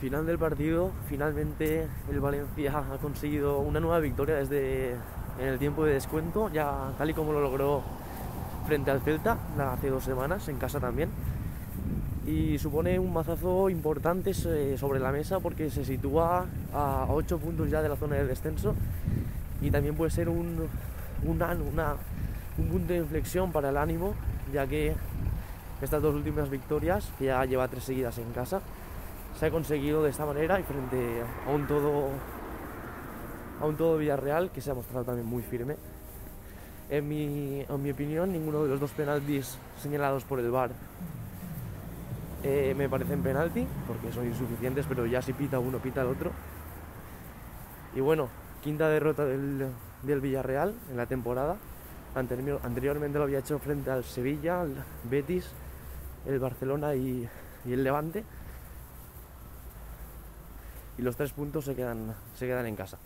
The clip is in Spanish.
Final del partido, finalmente el Valencia ha conseguido una nueva victoria desde en el tiempo de descuento, ya tal y como lo logró frente al Celta hace dos semanas, en casa también. Y supone un mazazo importante sobre la mesa porque se sitúa a 8 puntos ya de la zona de descenso y también puede ser un, una, un punto de inflexión para el ánimo, ya que estas dos últimas victorias, que ya lleva tres seguidas en casa, se ha conseguido de esta manera y frente a un todo a un todo Villarreal que se ha mostrado también muy firme. En mi, en mi opinión, ninguno de los dos penaltis señalados por el VAR eh, me parecen penalti, porque son insuficientes, pero ya si pita uno, pita el otro. Y bueno, quinta derrota del, del Villarreal en la temporada. anteriormente lo había hecho frente al Sevilla, al Betis, el Barcelona y, y el Levante y los tres puntos se quedan, se quedan en casa.